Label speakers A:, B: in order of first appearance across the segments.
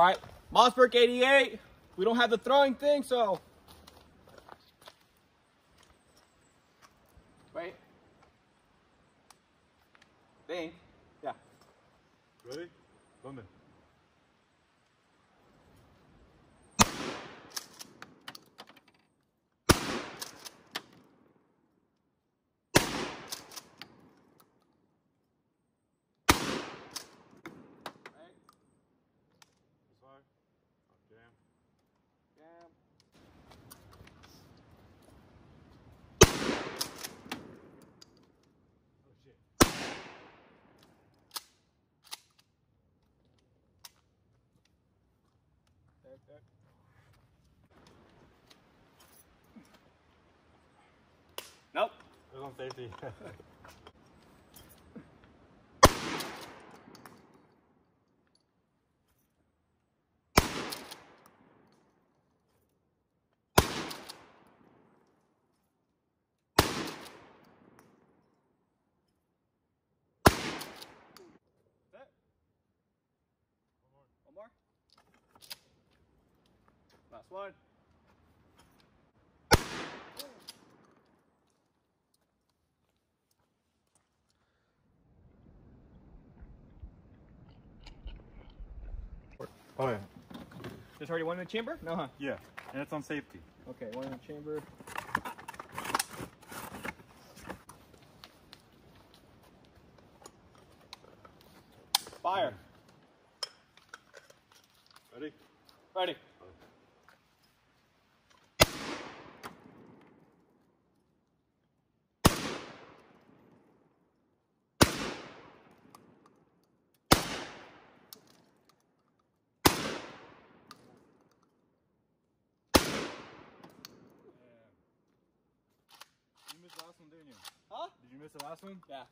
A: All right, Mossberg 88. We don't have the throwing thing, so. Wait. Thing. Yeah.
B: Ready? ¿Dónde?
A: Nope.
B: It was on safety.
A: one.
B: oh yeah.
A: There's already one in the chamber? No, huh?
B: Yeah. And it's on safety.
A: Okay, one in the chamber. Fire.
B: Ready?
A: Ready.
B: You missed the last one, didn't you?
A: Huh?
B: Did you miss the last one?
A: Yeah.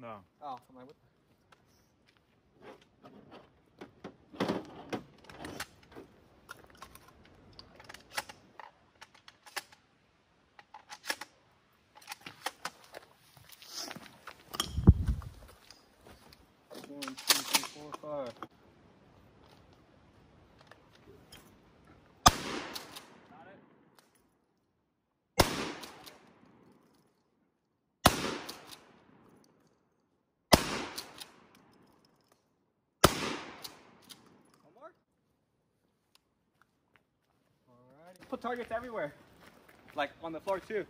B: No.
A: Oh, am I with? One, two, three, four, five. Got it. One more. Alrighty. Put targets everywhere. Like on the floor too.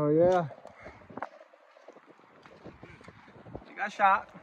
A: Oh yeah. You got shot.